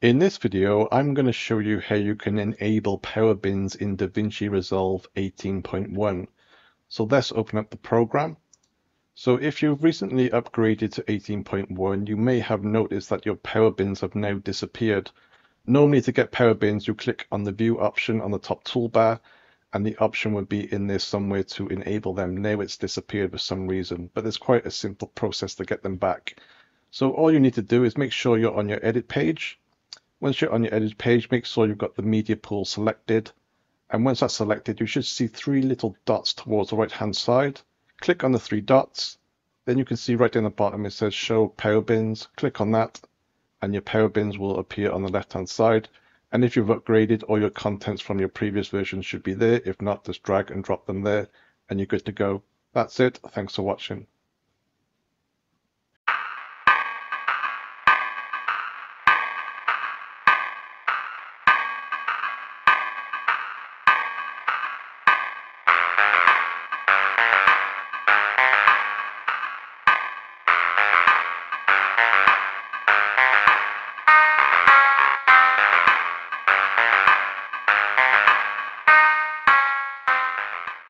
In this video, I'm going to show you how you can enable power bins in DaVinci Resolve 18.1. So let's open up the program. So if you've recently upgraded to 18.1, you may have noticed that your power bins have now disappeared. Normally to get power bins, you click on the view option on the top toolbar and the option would be in there somewhere to enable them. Now it's disappeared for some reason, but there's quite a simple process to get them back. So all you need to do is make sure you're on your edit page once you're on your edit page, make sure you've got the media pool selected. And once that's selected, you should see three little dots towards the right hand side. Click on the three dots. Then you can see right down the bottom it says show power bins. Click on that and your power bins will appear on the left hand side. And if you've upgraded, all your contents from your previous version should be there. If not, just drag and drop them there and you're good to go. That's it. Thanks for watching.